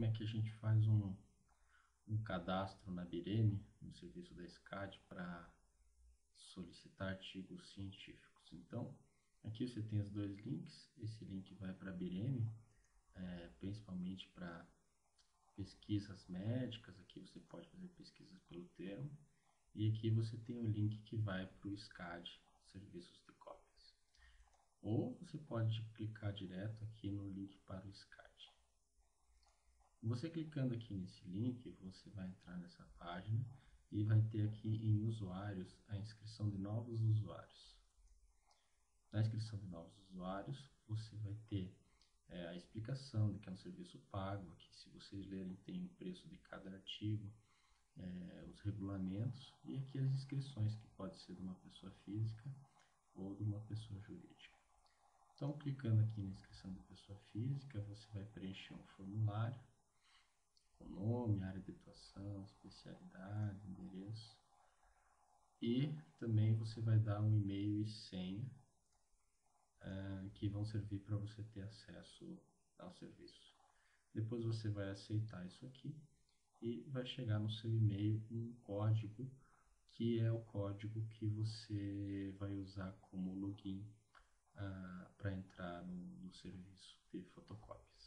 como é que a gente faz um, um cadastro na Bireme, no serviço da SCAD, para solicitar artigos científicos. Então, aqui você tem os dois links. Esse link vai para a Bireme, é, principalmente para pesquisas médicas. Aqui você pode fazer pesquisas pelo termo. E aqui você tem o link que vai para o SCAD, Serviços de Cópias. Ou você pode clicar direto aqui no link para o SCAD. Você clicando aqui nesse link, você vai entrar nessa página e vai ter aqui em usuários a inscrição de novos usuários. Na inscrição de novos usuários, você vai ter é, a explicação de que é um serviço pago, aqui se vocês lerem tem o preço de cada artigo, é, os regulamentos e aqui as inscrições, que pode ser de uma pessoa física ou de uma pessoa jurídica. Então, clicando aqui na inscrição de pessoa física, você vai preencher um formulário com nome, área de atuação, especialidade, endereço. E também você vai dar um e-mail e senha uh, que vão servir para você ter acesso ao serviço. Depois você vai aceitar isso aqui e vai chegar no seu e-mail um código que é o código que você vai usar como login uh, para entrar no, no serviço de fotocópias.